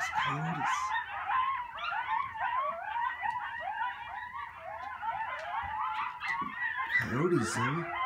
There's coyotes. Coyotes, eh?